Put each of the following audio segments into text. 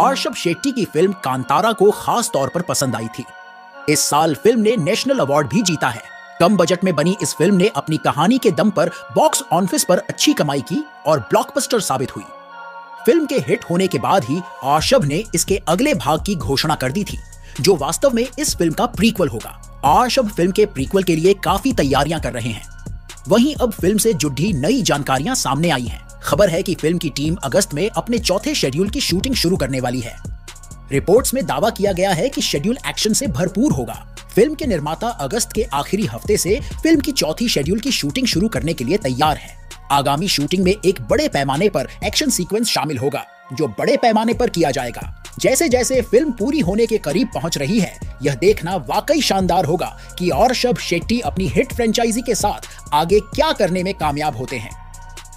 आर्शब शेट्टी की फ़िल्म कांतारा को खास तौर पर पसंद आई थी। इस साल फ़िल्म ने नेशनल अवार्ड भी जीता है। कम बजट में बनी इस फ़िल्म ने अपनी कहानी के दम पर बॉक्स ऑफ़िस पर अच्छी कमाई की और ब्लॉकबस्टर साबित हुई। फ़िल्म के हिट होने के बाद ही आर्शब ने इसके अगले भाग की घोषणा कर दी थी, जो वास्तव में इस फ़िल्म का प्रीक्वल होगा। आर्शब फ़िल्म के प्रीक्वल के लिए काफ़ी तैयारियाँ कर रहे हैं। वहीं अब फ़िल्म से जुड़ी नई जानकारियाँ सामने आई हैं। खबर है कि फ़िल्म की टीम अगस्त में अपने चौथे शेड्यूल की शूटिंग शुरू करने वाली है। रिपोर्ट्स में दावा किया गया है कि शेड्यूल एक्शन से भरपूर होगा। फ़िल्म के निर्माता अगस्त के आखिरी हफ़्ते से फ़िल्म की चौथी शेड्यूल की शूटिंग शुरू करने के लिए तैयार है। आगामी शूटिंग में एक बड़े पैमाने पर एक्शन सीक्वेंस शामिल होगा, जो बड़े पैमाने पर किया जाएगा। जैसे जैसे फ़िल्म पूरी होने के करीब पहुँच रही है, यह देखना वाकई शानदार होगा कि और शब शेट्टी अपनी हिट फ्रेंचाइजी के साथ आगे क्या करने में कामयाब होते हैं।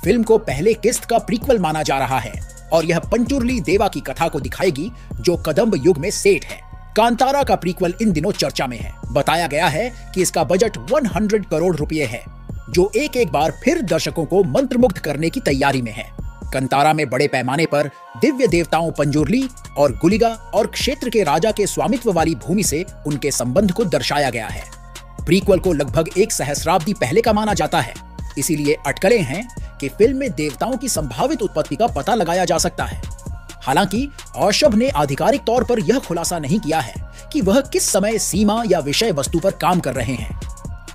फ़िल्म को पहले किस्त का प्रीक्वल माना जा रहा है, और यह पंचुरली देवा की कथा को दिखाएगी, जो कदम्ब युग में सेठ है। कांतारा का प्रीक्वल इन दिनों चर्चा में है। बताया गया है कि इसका बजट 100 करोड़ रुपए है, जो एक एक बार फिर दर्शकों को मंत्रमुग्ध करने की तैयारी में है। कंतारा में बड़े पैमाने पर दिव्य देवताओं पंजुरली और गुलिगा और क्षेत्र के राजा के स्वामित्व वाली भूमि से उनके संबंध को दर्शाया गया है। प्रीक्वल को लगभग एक सहस्राब्दी पहले का माना जाता है, इसीलिए अटकलें हैं कि फ़िल्म में देवताओं की संभावित उत्पत्ति का पता लगाया जा सकता है। हालाँकि औषभ ने आधिकारिक तौर पर यह खुलासा नहीं किया है कि वह किस समय सीमा या विषय वस्तु पर काम कर रहे हैं।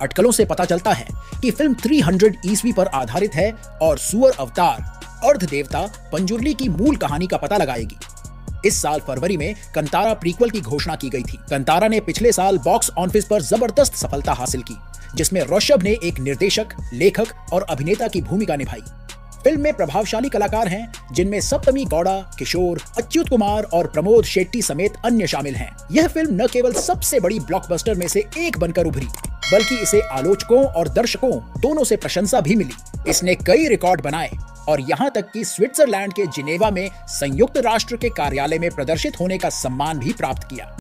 अटकलों से पता चलता है कि फ़िल्म 300 ईस्वी पर आधारित है और सुअर अवतार, अर्ध देवता, पंजुर्ली की मूल कहानी का पता लगाएगी। इस साल फरवरी में कंतारा प्रीक्वल की घोषणा की गई थी। कंतारा ने पिछले साल बॉक्स ऑफ़िस पर ज़बरदस्त सफलता हासिल की। जिसमें ऋषभ ने एक निर्देशक, लेखक और अभिनेता की भूमिका निभाई। फ़िल्म में प्रभावशाली कलाकार हैं, जिनमें सप्तमी गौड़ा, किशोर, अच्युत कुमार और प्रमोद शेट्टी समेत अन्य शामिल हैं। यह फ़िल्म न केवल सबसे बड़ी ब्लॉकबस्टर में से एक बनकर उभरी, बल्कि इसे आलोचकों और दर्शकों दोनों से प्रशंसा भी मिली। इसने कई रिकॉर्ड बनाए और यहाँ तक कि स्विट्जरलैंड के जिनेवा में संयुक्त राष्ट्र के कार्यालय में प्रदर्शित होने का सम्मान भी प्राप्त किया।